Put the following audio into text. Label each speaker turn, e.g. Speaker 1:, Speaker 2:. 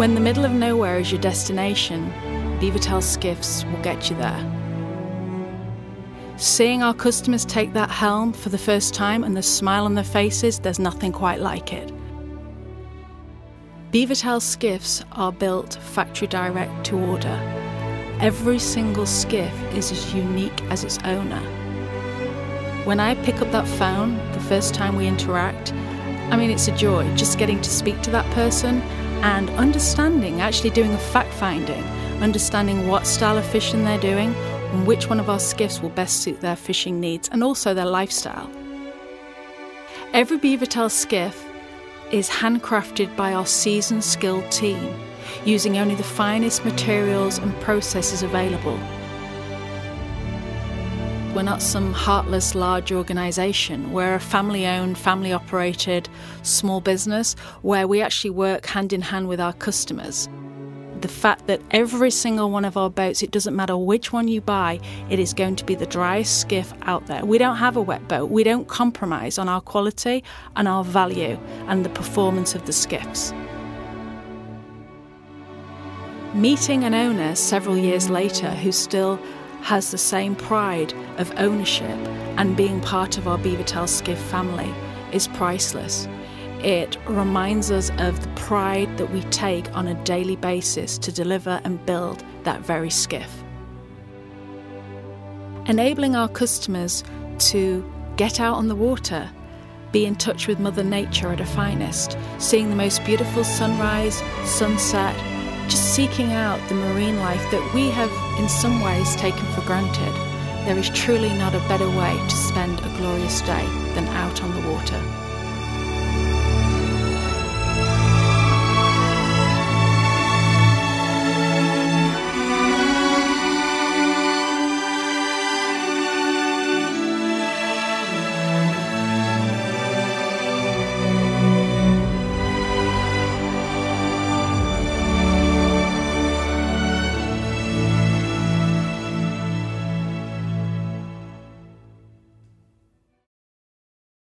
Speaker 1: When the middle of nowhere is your destination, Beavertail skiffs will get you there. Seeing our customers take that helm for the first time and the smile on their faces, there's nothing quite like it. Beavertail skiffs are built factory direct to order. Every single skiff is as unique as its owner. When I pick up that phone the first time we interact, I mean, it's a joy just getting to speak to that person and understanding, actually doing a fact finding, understanding what style of fishing they're doing and which one of our skiffs will best suit their fishing needs and also their lifestyle. Every Beavertail skiff is handcrafted by our seasoned skilled team using only the finest materials and processes available. We're not some heartless large organisation. We're a family owned, family operated small business where we actually work hand in hand with our customers the fact that every single one of our boats, it doesn't matter which one you buy, it is going to be the driest skiff out there. We don't have a wet boat. We don't compromise on our quality and our value and the performance of the skiffs. Meeting an owner several years later who still has the same pride of ownership and being part of our Beavertail skiff family is priceless. It reminds us of the pride that we take on a daily basis to deliver and build that very skiff. Enabling our customers to get out on the water, be in touch with Mother Nature at her finest, seeing the most beautiful sunrise, sunset, just seeking out the marine life that we have in some ways taken for granted. There is truly not a better way to spend a glorious day than out on the water.